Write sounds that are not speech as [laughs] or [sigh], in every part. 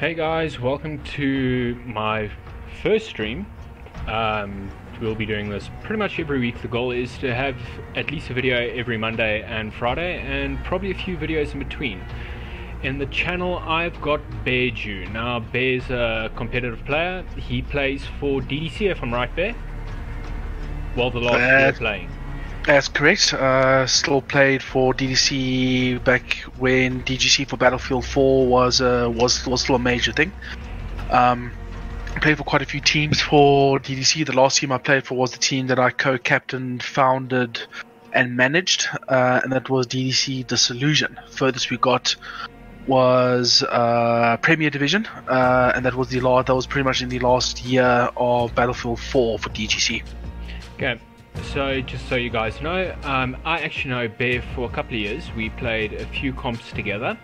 Hey guys, welcome to my first stream. Um, we'll be doing this pretty much every week. The goal is to have at least a video every Monday and Friday, and probably a few videos in between. In the channel, I've got BearJew. Now, Bear's a competitive player. He plays for DGC, if I'm right, Bear? Well, the last year playing. That's correct. Uh, still played for DGC back when DGC for Battlefield 4 was uh, was was still a major thing. Um, played for quite a few teams for DGC. The last team I played for was the team that I co-captained, founded, and managed, uh, and that was DGC Disillusion. Furthest we got was uh, Premier Division, uh, and that was the last. That was pretty much in the last year of Battlefield 4 for DGC. Okay, so just so you guys know, um, I actually know Bear for a couple of years. We played a few comps together.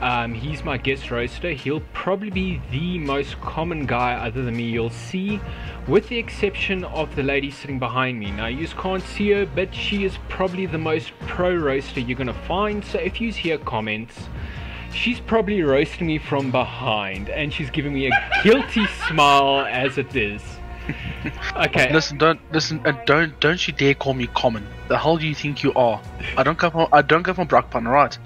Um, he's my guest roaster. He'll probably be the most common guy other than me you'll see, with the exception of the lady sitting behind me. Now, you just can't see her, but she is probably the most pro roaster you're going to find. So if you hear comments, she's probably roasting me from behind, and she's giving me a [laughs] guilty smile as it is. [laughs] Okay. Listen, don't listen, and don't don't you dare call me common. The hell do you think you are? I don't come from I don't come from Brakpan, right?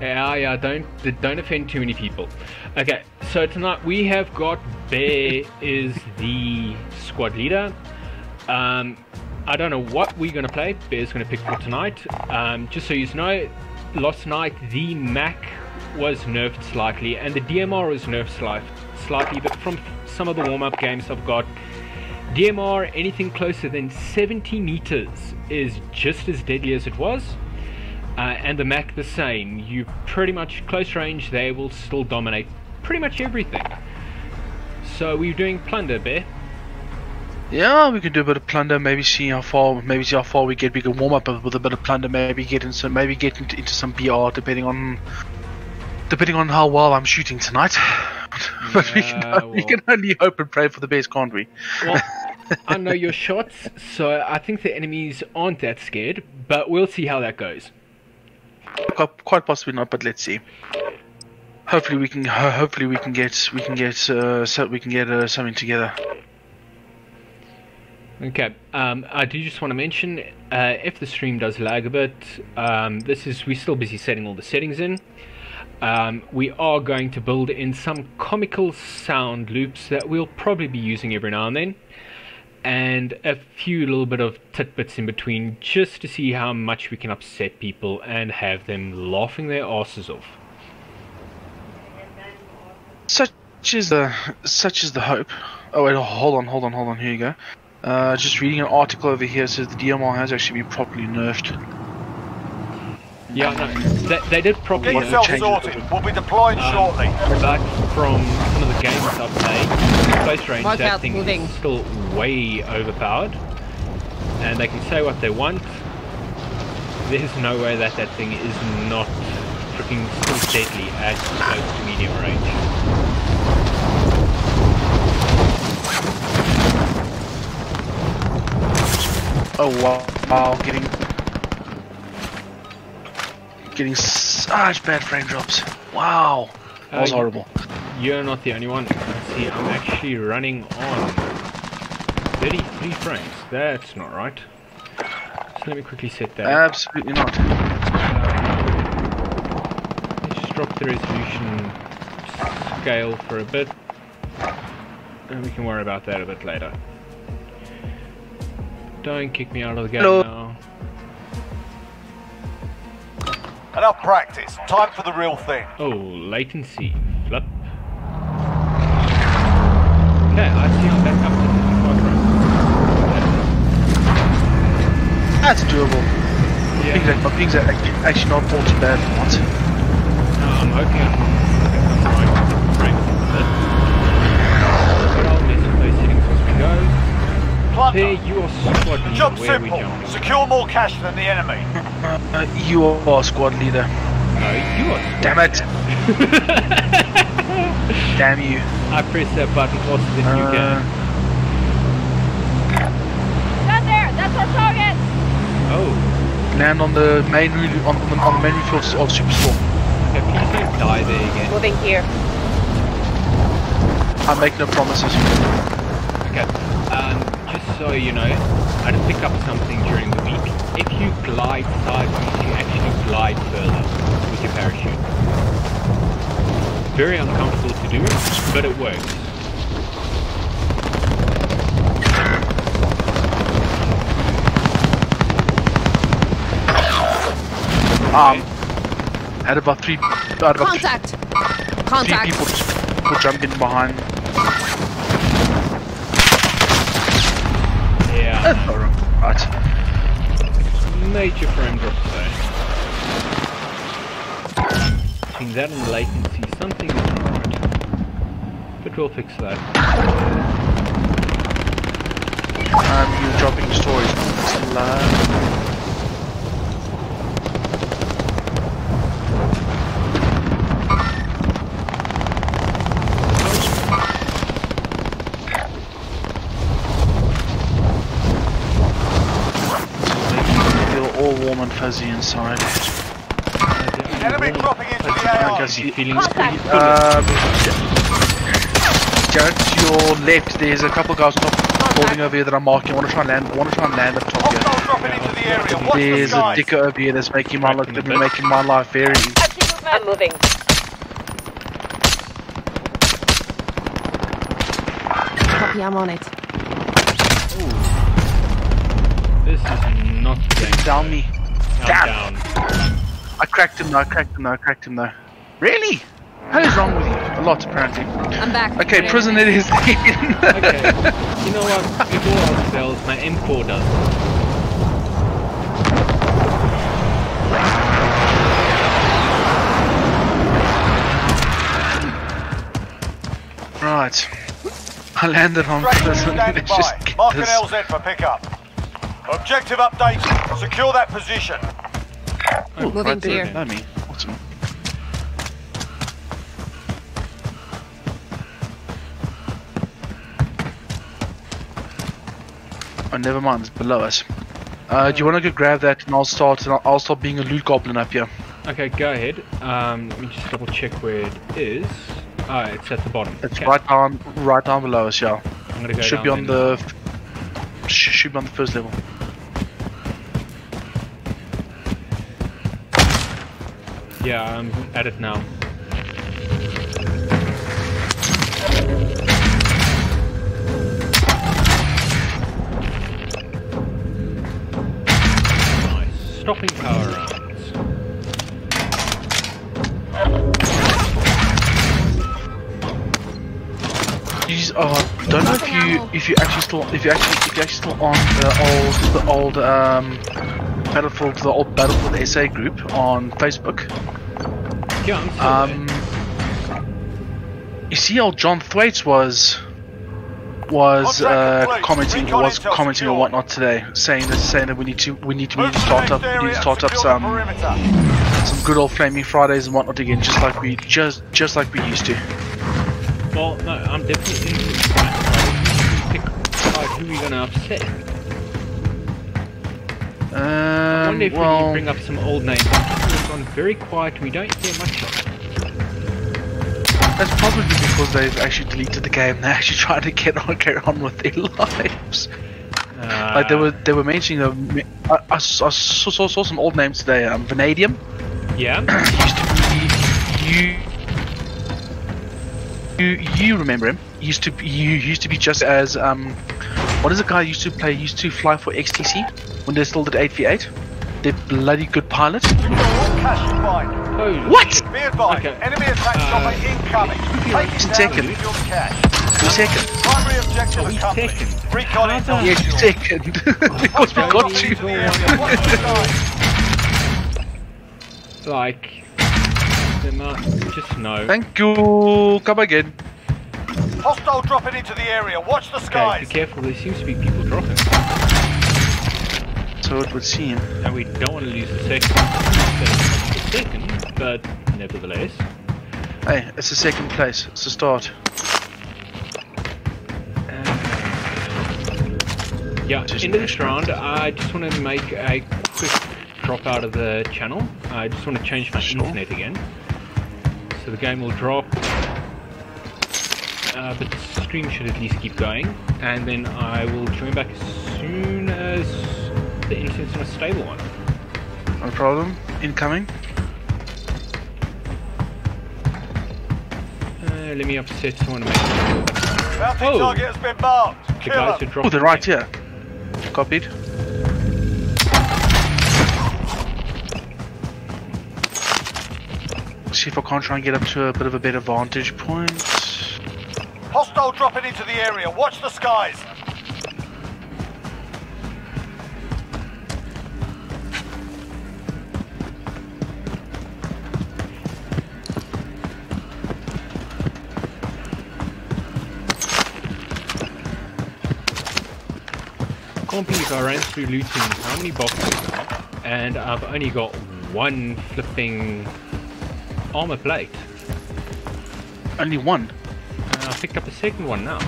Yeah, yeah, don't don't offend too many people. Okay, so tonight we have got Bear [laughs] is the squad leader. Um, I don't know what we're gonna play. Bear's gonna pick for tonight. Um, just so you know, last night the Mac was nerfed slightly and the DMR was nerfed slight, slightly, but from some of the warm-up games I've got, DMR anything closer than 70 meters is just as deadly as it was. Uh, and the Mac the same. You pretty much close range, they will still dominate pretty much everything. So we're doing plunder, Bear. Yeah, we can do a bit of plunder. Maybe see how far, maybe see how far we get. We can warm up with a bit of plunder. Maybe get into, maybe get into, into some BR, depending on, depending on how well I'm shooting tonight. [laughs] but we can, Yeah, we can only hope and pray for the best, can't we? Well, [laughs] I know your shots, so I think the enemies aren't that scared, but we'll see how that goes. Quite, possibly not, but let's see. Hopefully we can. Hopefully we can get. We can get. Uh, so we can get uh, something together. Okay, um, I do just want to mention uh, if the stream does lag a bit, um, this is we're still busy setting all the settings in. Um, we are going to build in some comical sound loops that we'll probably be using every now and then, and a few little bit of tidbits in between just to see how much we can upset people and have them laughing their asses off. Such is the such is the hope. Oh wait, hold on, hold on, hold on. Here you go. Uh, just reading an article over here says the DMR has actually been properly nerfed. Yeah, no, they, they did probably Get Well, yourself change sorted. over. We'll be deploying Um, shortly. But from some of the games I've played, close range, Mark that out, thing moving. is still way overpowered. And they can say what they want. There's no way that that thing is not freaking still deadly at close to medium range. Oh wow, wow getting getting such bad frame drops. Wow, that was Uh, horrible. You're not the only one. See, I'm actually running on 33 frames. That's not right. So let me quickly set that. Absolutely not. Let's just drop the resolution scale for a bit. And we can worry about that a bit later. Don't kick me out of the game Hello. now. Enough practice. Time for the real thing. Oh, latency. Flip. Okay, I see I'm back up to 55 That's doable. frames. Things Yeah, are, things are actually, actually not all too bad for once. no, I'm hoping I can get some right frames a bit. But uh, I'll mess those settings as we go. There, Plunder. you are squad leader. Job Where are we simple. Secure more cash than the enemy. [laughs] Uh, you are squad leader. No, you are squad Damn it! [laughs] Damn you. I pressed that button faster than you Uh, can. Stand there! That's our target! Oh, land on the main roo- on the, on the main roof of, of Superstore. okay, please don't die there again. Moving here. I make no promises. Okay. Um, just so you know, I had to pick up something during the week. If you glide sideways, you actually glide further with your parachute. Very uncomfortable to do, but it works. Um, had about three, had about three, Contact! three Contact! people people jumping behind. Yeah. That's alright. Major frame drop today. Between that and the latency, something isn't right. But we'll fix that. Um, you're dropping stories. Still, uh, making you feel all warm and fuzzy inside. Enemy dropping into the I AR. guess you, Feelings um, Jared, to your left, there's a couple guys on top over here that I'm marking. I want to try and land. I want to try and land up top here. Hostile dropping into the area. The There's a skies. dicker over here that's making my life, Cracking making my life very easy. I see movement. I'm moving. Copy, I'm on it. This is not the. Down me. I'm Damn. down. I cracked him though. I cracked him though. I cracked him though. Really? What is wrong with you? A lot apparently. I'm back. Okay, prison it is. [laughs] Okay. You know what? Before else fails, my M4 does. right. I landed on Tractor prison. standing just by. get Mark an this. LZ for pickup. Objective update. Secure that position. Ooh, Moving right there. clear. Know me. Awesome. Oh, never mind. It's below us. Uh, do you want to go grab that and I'll start and I'll, I'll start being a loot goblin up here. Okay, go ahead. Um, let me just double check where it is. Ah, it's at the bottom. It's Okay, right down, right down below us. Yeah, I'm gonna go should down be on then. the, should be on the first level. Yeah, I'm at it now. Nice. Stopping power rounds. You just, oh, don't know if you if you actually still if you actually if you actually still on the old the old um Battlefield the old Battlefield SA group on Facebook. Yeah, Um, you see, how John Thwaites was was uh, commenting was commenting or whatnot today, saying that saying that we need to we need to we need to to start up we need to start up some some good old flaming Fridays and whatnot again, just like we just just like we used to. Well, no, I'm definitely into. Pick decide who we're gonna upset. I Um, wonder if we well, bring up some old names. It's very quiet. We don't hear much of. it. that's probably because they've actually deleted the game. They're actually trying to get on carry on with their [laughs] lives. Uh, Like they were they were mentioning, um, I, I saw, I saw, saw some old names today. Um, Vanadium. Yeah. [clears throat] used to be you. You you remember him? Used to be, you used to be just as um, what is the guy used to play? Used to fly for XTC when they still did 8v8. They're bloody good pilot. Secure cash you find. Holy What? shit. Be advised, Okay. enemy attack Uh, chopper incoming. Take it down second. and secure the cash. Two second. Primary objective Oh, he's accomplished. second. Recon How intel Yeah, [laughs] secure. second. because we Hostile got dropping you. into the area. Watch the skies. Like, the amount, just no. Thank you. Come again. Hostile dropping into the area. Watch the skies. Okay, be careful. There seems to be people dropping, So it would seem. and we don't want to lose the second. The second, but nevertheless. Hey, it's the second place. It's the start. Yeah, Just into make this round, I just want to make a quick drop out of the channel. I just want to change my Sure. internet again. So the game will drop. uh, but the stream should at least keep going, and then I will join back as soon as the internet's in a stable one. No problem. Incoming. Uh, let me upset someone to make sure. Bounty Oh. target has been marked. The Kill guys who them. dropped Oh, they're the right here. Copied. See if I can't try and get up to a bit of a better vantage point. Hostile dropping into the area. Watch the skies. I ran through looting how many boxes and I've only got one flipping armor plate. Only one. Uh, I picked up a second one now.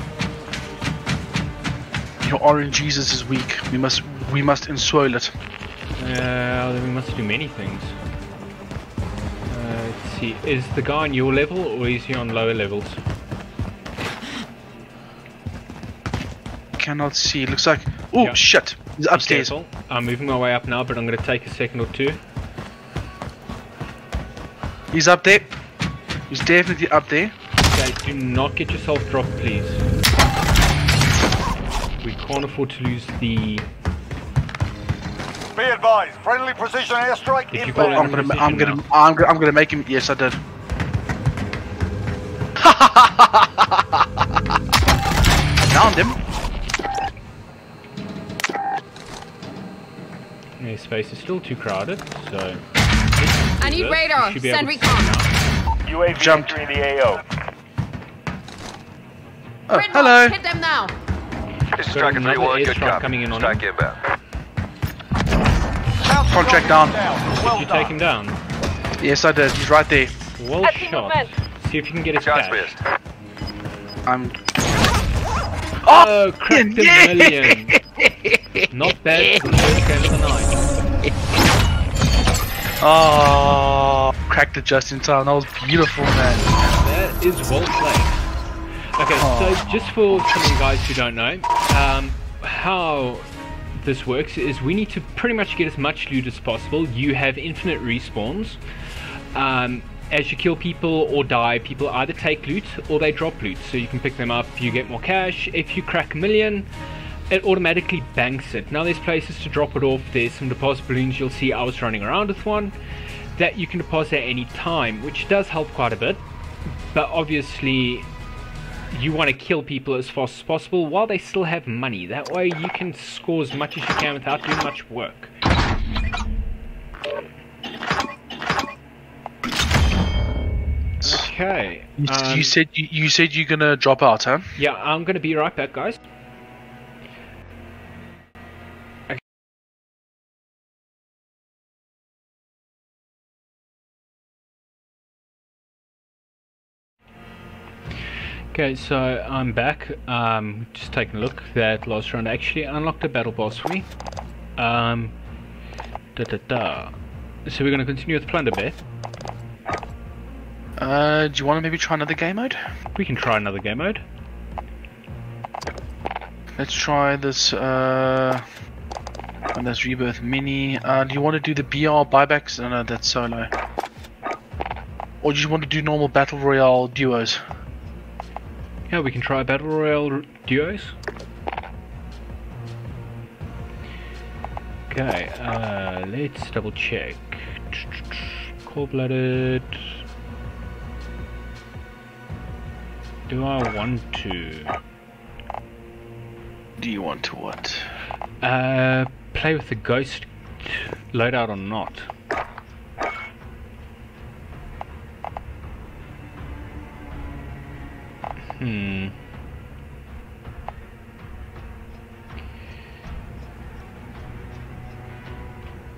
Your orange Jesus is weak. We must we must enswole it. Uh, then we must do many things. Uh, let's see, is the guy on your level or is he on lower levels? Cannot see. Looks like. Oh Yeah. shit! He's upstairs. I'm moving my way up now, but I'm going to take a second or two. He's up there. He's definitely up there. Okay, do not get yourself dropped, please. We can't afford to lose the. Be advised. Friendly precision airstrike If inbound. got I'm gonna, I'm gonna, now. I'm gonna, I'm gonna make him. Yes, I did. [laughs] Found him. Space is still too crowded, so. I need radar. Send able to see recon. now. UAV Jumped. entering the AO. Oh, uh, Red hello. box, hit them now. This is Got Striker 3-1, good airstrike copy. coming in on Strike him. inbound. Bounty Contract target down. Well Did you done. take him down? Yes, I did. He's right there. Well I see shot. movement. See if you can get his Shots cash. missed. I'm. Oh, oh cracked the yeah! million. [laughs] Not bad for the first game of the night. Oh, cracked it just in time. That was beautiful, man. That is well played. Okay, so just for some of you guys who don't know, um, how this works is we need to pretty much get as much loot as possible. You have infinite respawns. Um, as you kill people or die, people either take loot or they drop loot. So you can pick them up, you get more cash. If you crack a million, it automatically banks it. Now there's places to drop it off. There's some deposit balloons you'll see I was running around with one that you can deposit at any time, which does help quite a bit. But obviously, you want to kill people as fast as possible while they still have money. That way you can score as much as you can without doing much work. Okay. You, um, you said you, you said you're gonna drop out, huh? yeah, I'm gonna be right back, guys. Okay, so I'm back. Um, just taking a look. That last round actually unlocked a battle boss for me. Um, da da da. So we're gonna continue with Plunder Bear. Uh, do you want to maybe try another game mode? We can try another game mode. Let's try this. Uh, and that's Rebirth Mini. Uh, do you want to do the BR buybacks? No, no, that's solo. Or do you want to do normal battle royale duos? Yeah, we can try battle royale duos. Okay, uh, let's double check. Cold blooded. Do I want to? Do you want to what? Uh, play with the ghost loadout or not? Hmm.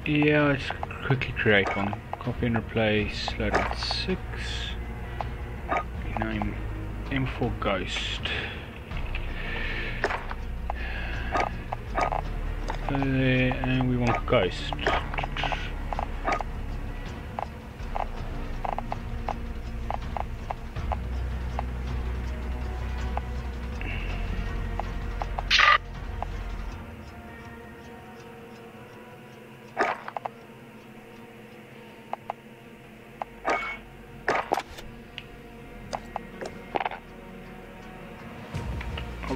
Yeah, let's quickly create one. Copy and replace loadout 6. Name M4 Ghost. And we want Ghost.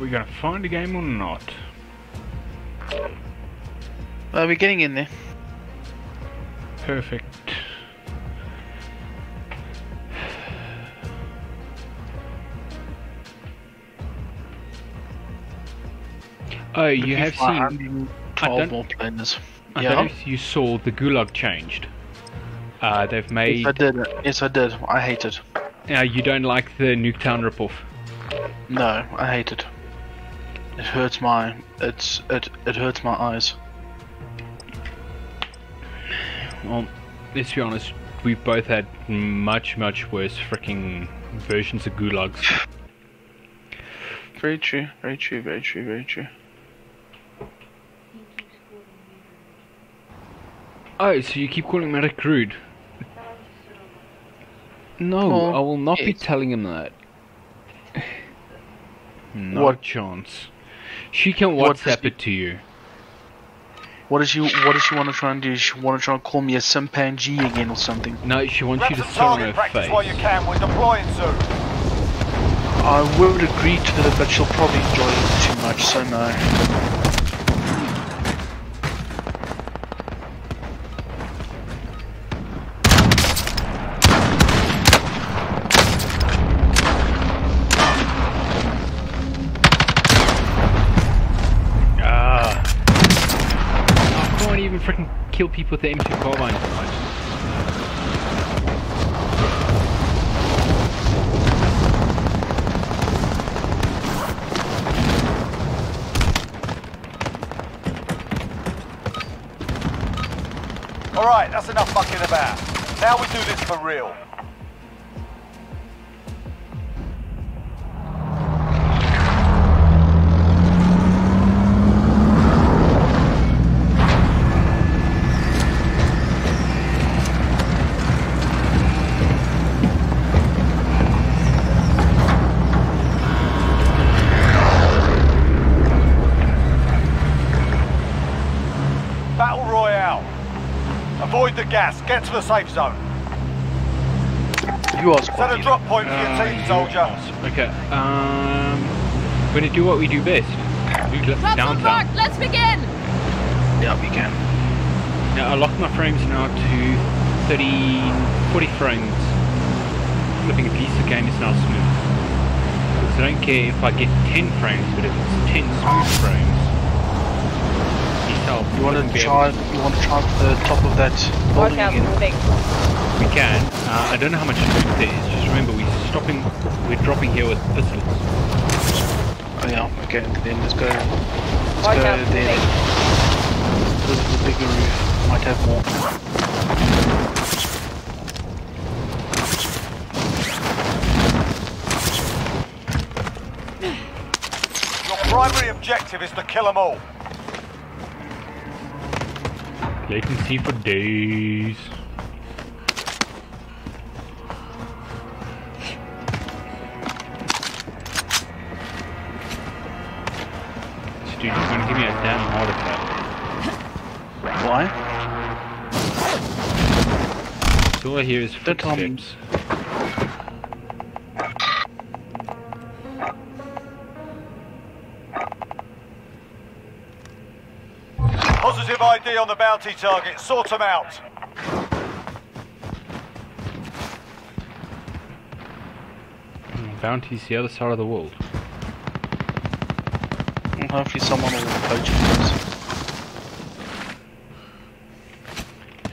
We gonna find a game or not? Well, we're getting in there. Perfect. Oh, you have seen. 112 don't- more players. I yeah. don't know if you saw the Gulag changed. Uh, they've made. Yes, made. I did. Yes, I did. I hate it. Uh, you don't like the Nuketown ripoff. No, I hate it. It hurts my. It's it. It hurts my eyes. Well, let's be honest. We've both had much, much worse freaking versions of Gulags. Very true. Very true. Very true. Very true. Oh, so you keep calling Medic rude? No, I will not be telling him that. [laughs] What? chance. She can What does WhatsApp he- it to you. What does she? What does she want to try and do? She want to try and call me a chimpanzee again or something? No, she wants Grab you to some throw her target practice face. while you can. We're deploying soon. I would agree to that, but she'll probably enjoy it too much. So no. Kill people with the M2 carbine tonight. Alright, that's enough mucking about. Now we do this for real. Avoid the gas. Get to the safe zone. You are Set a drop point for your Uh, team, you soldier. ass. Okay, um... We're gonna do what we do best. Loot Drop some downtown. mark. Let's begin. Yeah, we can. Now, I locked my frames now to 30, 40 frames. Flipping at least the game is now smooth. So I don't care if I get 10 frames, but if it's 10 smooth frames, these You want to be try? You want to try the top of that Watch building out, moving. We can. Uh, I don't know how much loot there is. Just remember, we're stopping, we're dropping here with pistols. Oh yeah. Okay. Then let's go. Let's Watch go out, there. moving. This is the bigger roof. Might have more. Your primary objective is to kill them all. Latency for days. This dude is gonna give me a damn heart attack. Why? So I hear is me. Um, footsteps. Positive ID on the bounty target. Sort them out. Hmm, bounty's the other side of the world. Hmm, hopefully someone will poach us.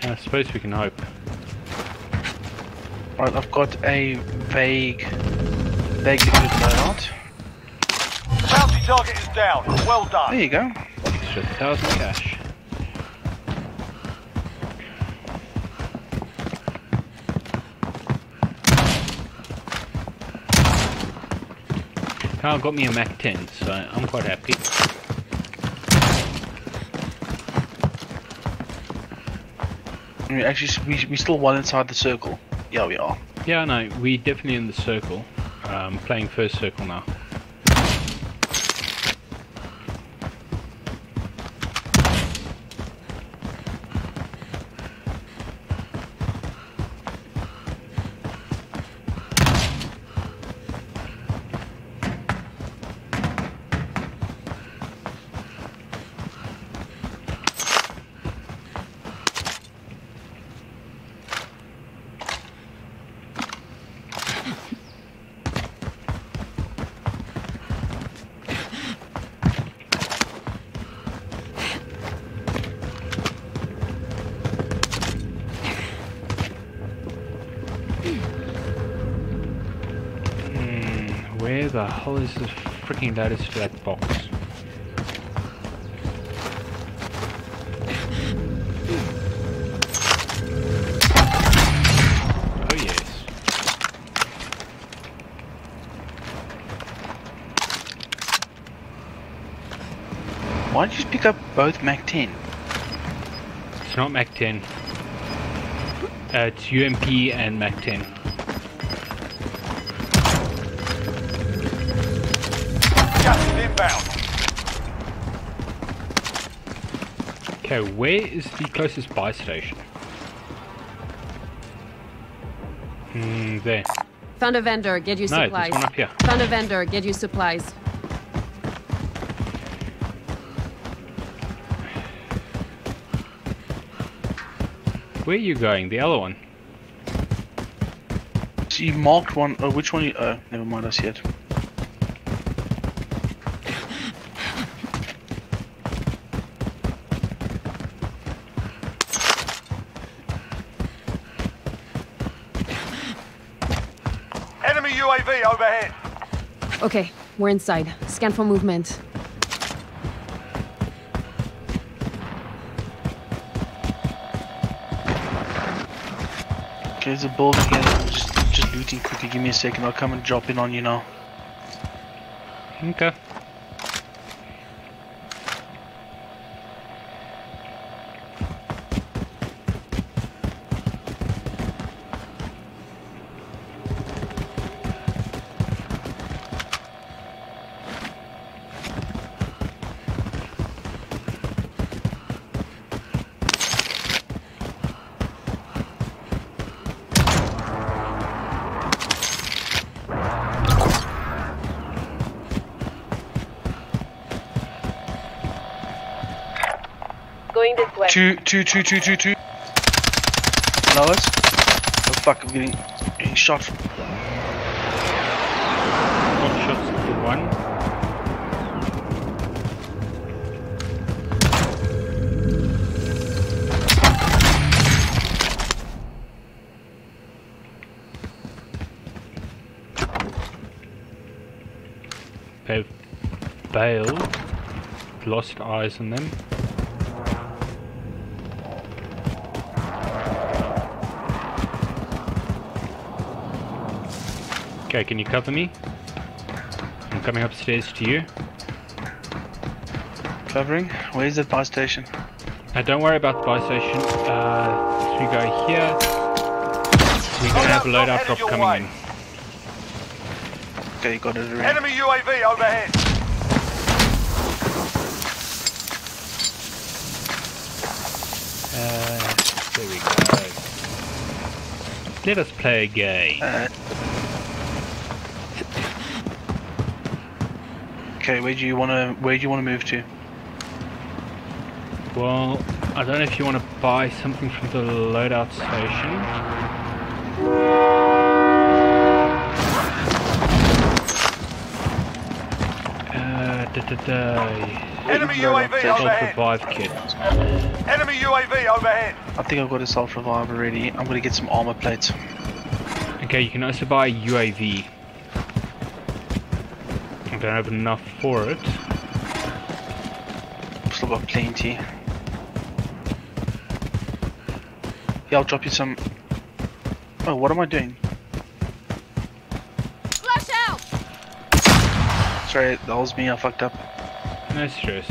I suppose we can hope. Right, I've got a vague, vaguely good loadout. Bounty target is down. Well done. There you go. Extra thousand cash. Carl got me a Mac 10, so I'm quite happy. Mean, actually, we we still one inside the circle. Yeah, we are. Yeah, no, we definitely in the circle. Um, playing first circle now. The hell is this freaking lattice to that box? Oh yes. Why don't you just pick up both Mac 10? It's not Mac 10. Uh, it's UMP and Mac 10. Okay, where is the closest buy station? Hmm, there. Found a vendor, get you No, supplies. there's one up here. Found a vendor, get you supplies. Where are you going? The other one? So you marked one. Oh, which one? You, oh, never mind. I see it. Enemy UAV overhead. Okay, we're inside. Scan for movement. Okay, there's a building here. Just, just looting quickly. Give me a second. I'll come and drop in on you now. Okay. Going this way. Two, two, two, two, two, two. Lowers. Oh fuck! I'm getting, getting shot. One shots to one. They've bailed. Lost eyes on them. Okay, can you cover me? I'm coming upstairs to you. Covering. Where's the buy station? Uh, don't worry about the buy station. Uh, so we go here. We're gonna have a loadout drop coming in. Okay, you got it already. Enemy UAV overhead. Uh, there we go. Let us play a game. Uh, okay, where do you wanna where do you wanna move to? Well, I don't know if you want to buy something from the loadout station. Uh, da, da, da. Enemy UAV overhead. Self-revive kit. Enemy UAV overhead. I think I've got a self revive already. I'm gonna get some armor plates. Okay, you can also buy a UAV. I don't have enough for it. Still got plenty. Yeah, I'll drop you some. Oh, what am I doing? Flush out! Sorry, that was me. I fucked up. No stress.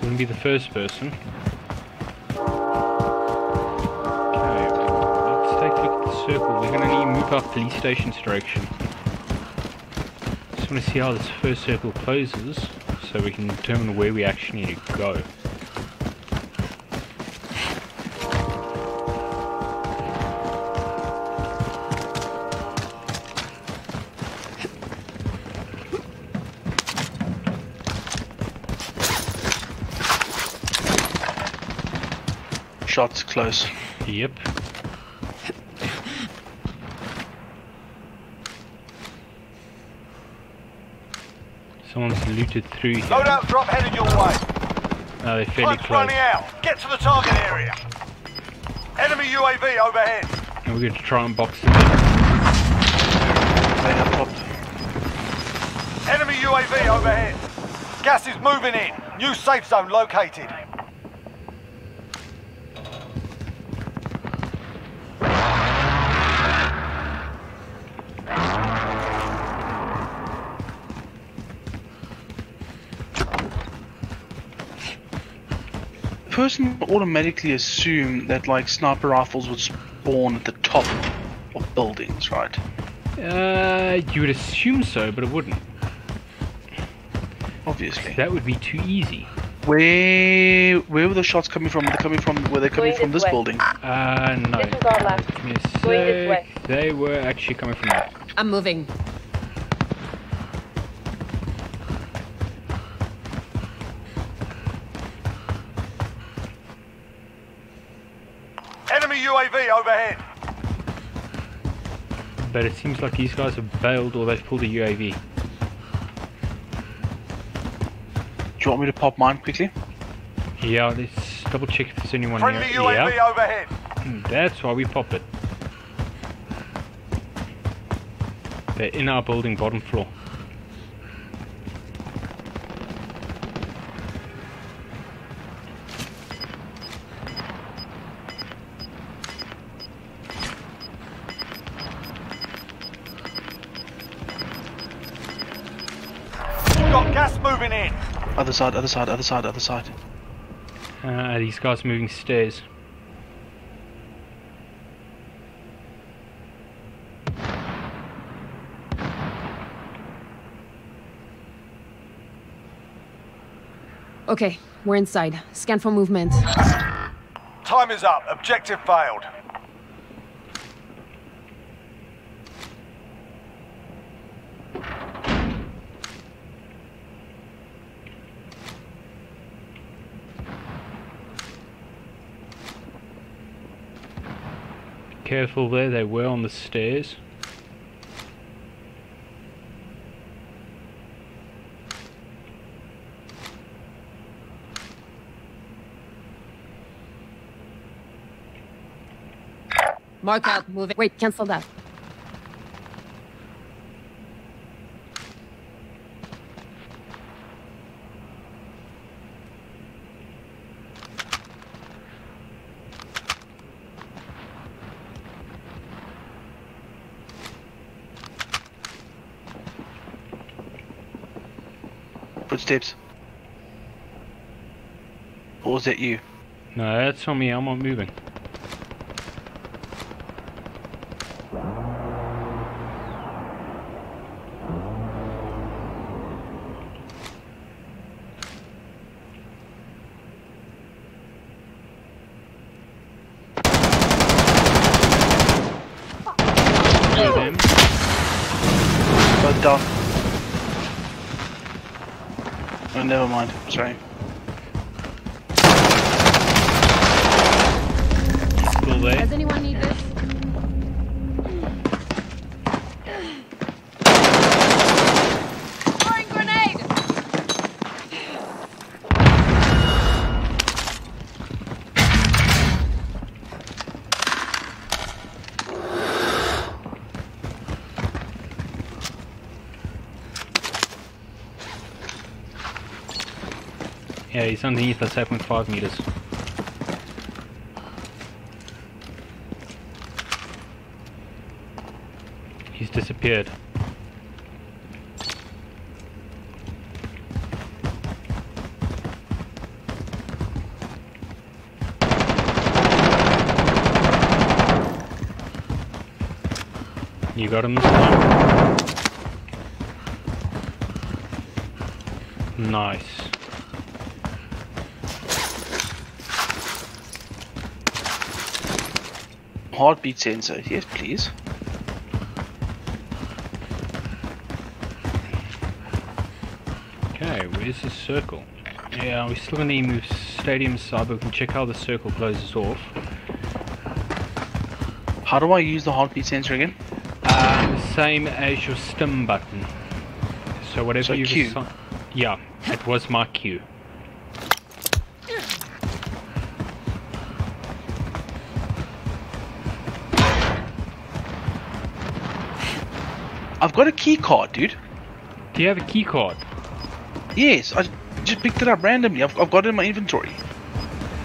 Wouldn't be the first person. Okay, let's take a look at the circle. We're gonna need to move our police station's direction. Just want to see how this first circle closes, so we can determine where we actually need to go. Shots close. Yep. Someone's looted through here. Loadout drop headed your way. Oh, they're fairly Time's close. running out. Get to the target area. Enemy UAV overhead. And we're going to try and box them in. Right up top. Enemy UAV overhead. Gas is moving in. New safe zone located. Person would automatically assume that like sniper rifles would spawn at the top of buildings, right? Uh, you would assume so, but it wouldn't. Obviously. That would be too easy. Where where were the shots coming from? They're coming from were they coming Going from this this way. building? Uh, no. This is our last. Give me a Going this sec. way. They were actually coming from that. I'm moving. Enemy UAV overhead. But it seems like these guys have bailed or they've pulled a UAV. Do you want me to pop mine quickly? Yeah, let's double check if there's anyone Friendly here. UAV Yeah, overhead. Hmm, that's why we pop it. They're in our building, bottom floor. Side, other side, other side, other side. Uh, these guys moving stairs. Okay, we're inside. Scan for movement. Time is up. Objective failed. Careful there, they were on the stairs. Mark out, move it. Wait, cancel that. Footsteps. Or was that you? No, that's on me, I'm not moving. Kill them. Both down. Oh, never mind. Sorry. Does anyone need this? Throwing grenade! Yeah, he's underneath us, 7.5 meters. He's disappeared. You got him this time? Nice. Heartbeat sensor. Yes, please. Where's the circle? Yeah, we're still gonna move stadium side, but we can check how the circle closes off. How do I use the heartbeat sensor again? Um, same as your stim button. So whatever So you Q. Yeah, it was my cue. I've got a key card, dude. Do you have a key card? Yes, I just picked it up randomly. I've, I've got it in my inventory.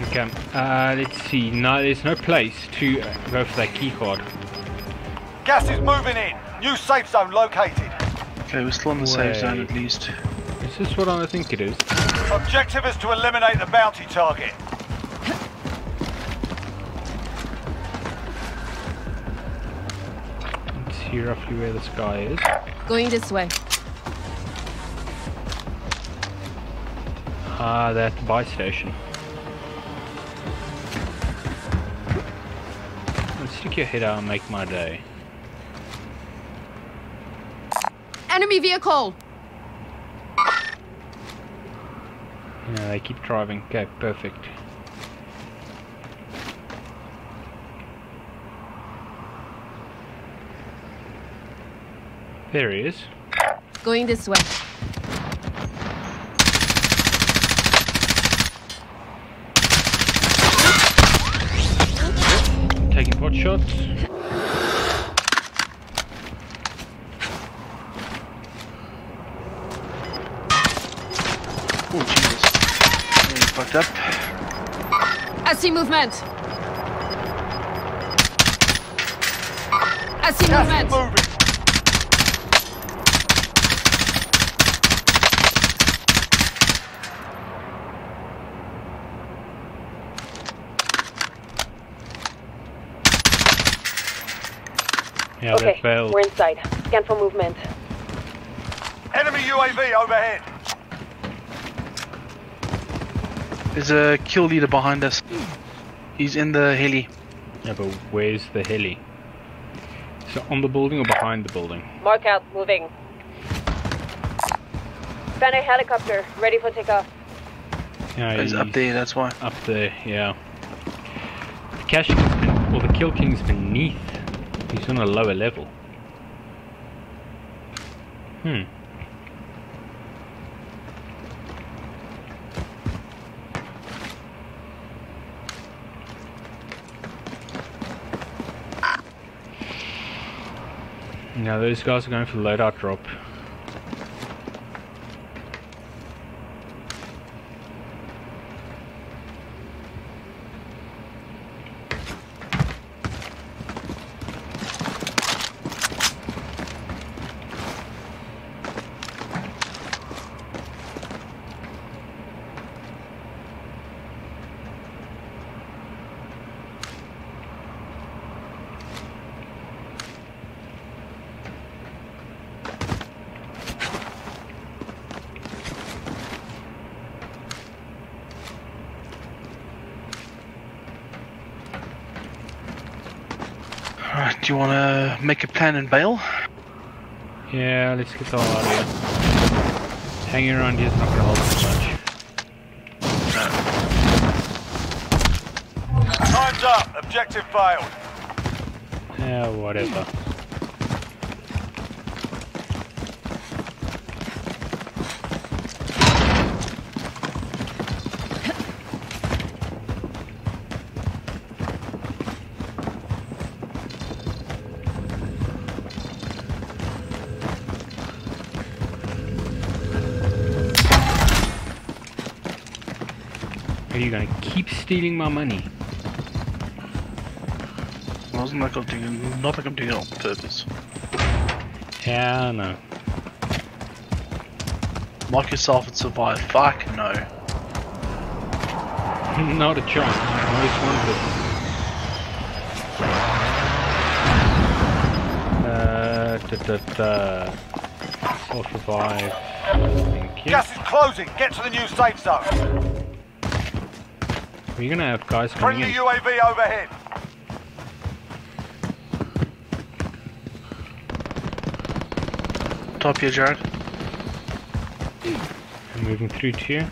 Okay. Uh, let's see. No, there's no place to uh, go for that key card. Gas is moving in. New safe zone located. Okay, we're still in the safe zone at least. Is this what I think it is? Objective is to eliminate the bounty target. Let's see roughly where this guy is. Going this way. Ah, that buy station. Let's stick your head out and make my day. Enemy vehicle! Yeah, they keep driving. Okay, perfect. There he is. Going this way. Taking pot shots. Oh, Jesus. Really fucked up. I see movement! I see Gas is movement! Yeah, that failed. inside. Scan for movement. Enemy UAV overhead. There's a kill leader behind us. He's in the heli. Yeah, but where's the heli? Is it on the building or behind the building? Mark out, moving. Found a helicopter, ready for takeoff. Yeah, He's up there, that's why. Up there, yeah. The cash king's been, well, the kill king's beneath. He's on a lower level. Hmm. Now those guys are going for the loadout drop. Alright, do you want to plan and bail? Yeah, let's get the hell out of here. Hanging around here is not gonna help us much. Time's up. Objective failed. Yeah, whatever. Gonna keep stealing my money? It wasn't like I'm doing, not like I'm doing it on purpose. Yeah, no. Lock yourself and survive. Fuck no. [laughs] Not a chance. Most wanted. Uh, da, da, da. I'll survive. Thank you. Gas is closing. Get to the new safe zone. We're gonna have guys coming Friendly in. UAV overhead. Top here, Jared. I'm moving through to you.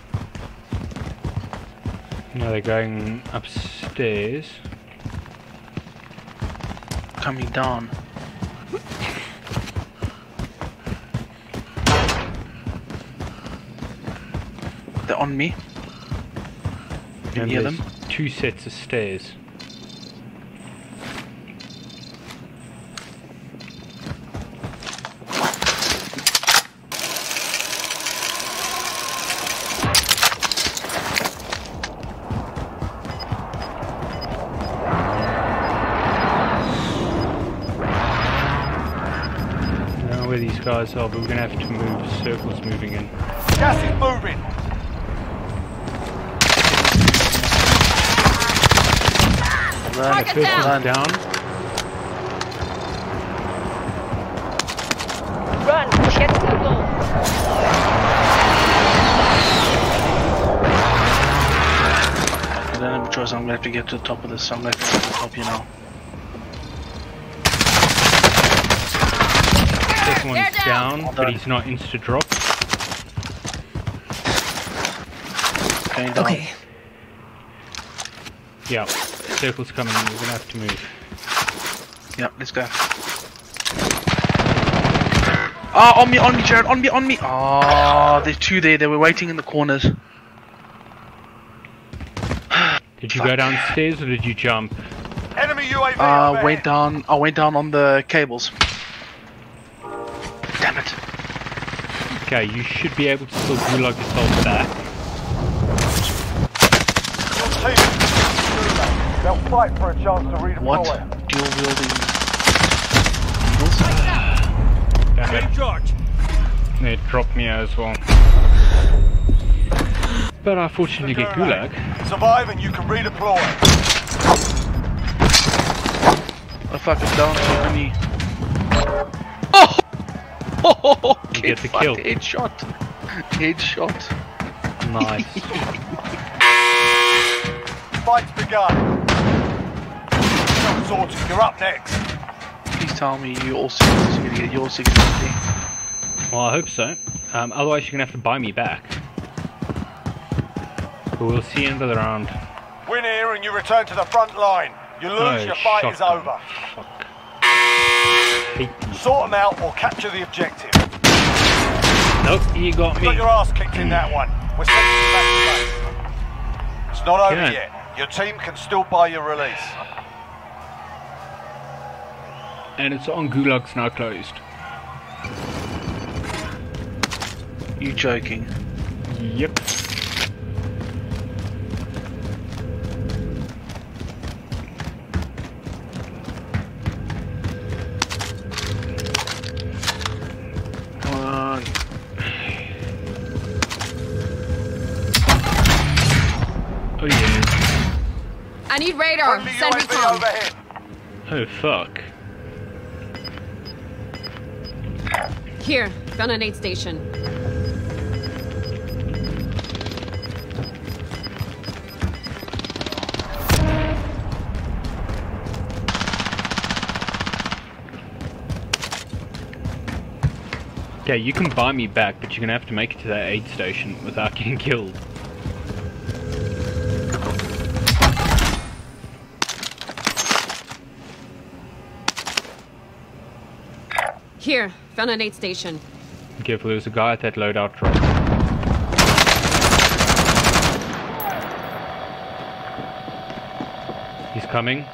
Now they're going upstairs. Coming down. They're on me. Can you hear them? Two sets of stairs. guys are, but we're going to have to move. Circle's moving in. Gas is moving! Run, Target Circles down. down. Run! Get to the goal! I don't have a choice. I'm gonna have to get to the top of this. I'm gonna have to help you now. This one's down, down. but he's not insta drop. Going down. Okay. Yeah, circle's coming. We're gonna have to move. Yeah, let's go. Ah, on me, on me, Jared, on me, on me. Ah, there's two there. They were waiting in the corners. Did you go downstairs or did you jump? Enemy UAV Uh, overhead. went down. I went down on the cables. Damn it. Okay, you should be able to still gulag yourself back. Your team is gulag. They'll fight for a chance to redeploy. What? Dual wielding. Damn it. They dropped me as well. But I fortunately get gulag. Survive and you can redeploy. I fucking down so many. Oh! Oh! You get the fucked. kill. [laughs] Headshot. Headshot. Nice. Fight's begun. Job sorted. You're up next. Please tell me you also are gonna get your 650. well, I hope so. Um, otherwise, you're gonna have to buy me back. But we'll see end of the round. Win here and you return to the front line. You lose, Oh, your fight is shotgun. over. Fuck. Sort them out or capture the objective. Nope, you got You me. got your ass kicked in that one. We're sending you back to base. It's not over Yeah. yet. Your team can still buy your release. And it's on Gulag's now closed. You joking? Yep. Come on. Oh yeah. I need radar. Send UAV recon. overhead. Oh fuck. Here, found an aid station. Okay, you can buy me back, but you're gonna have to make it to that aid station without getting [laughs] killed. Here, found an aid station. Careful, there's a guy at that loadout drop. He's coming.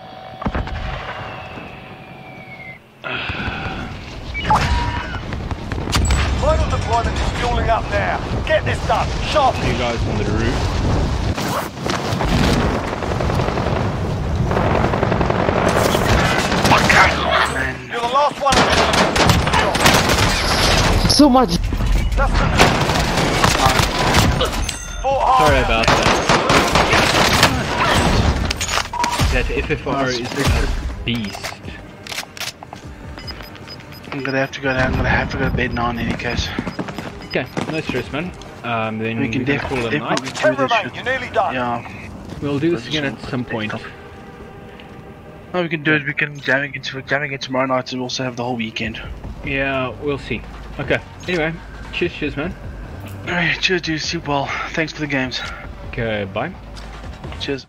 Final deployment is fueling up now. Get this done. Sharply. You guys on the roof. Man. You're the last one. So much. That's the... Fought hard Sorry about there. that. That FFR is a beast. I'm gonna have to go down. I'm gonna have to go to bed now in any case. Okay, no stress, man. Um, then We can we're gonna call it a definitely night. do Ten this remain. shit. You're nearly done. Yeah. We'll do this again at some point. No, we can do it. We can jam again, jam again tomorrow night and we also have the whole weekend. Yeah, we'll see. Okay. Anyway, cheers, cheers, man. Alright, cheers, dude. See you well. Thanks for the games. Okay, bye. Cheers.